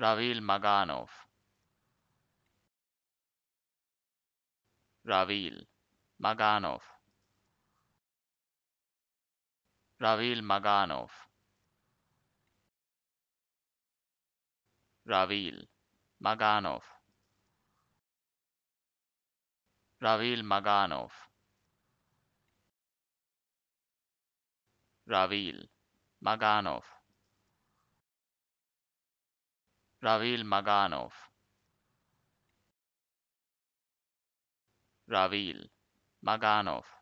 Ravil Maganov. Ravil Maganov. Ravil Maganov. Ravil Maganov. Ravil Maganov. Ravil Maganov. Ravil Maganov. Ravil Maganov.